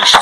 你是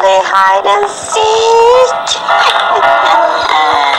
play hide and seek.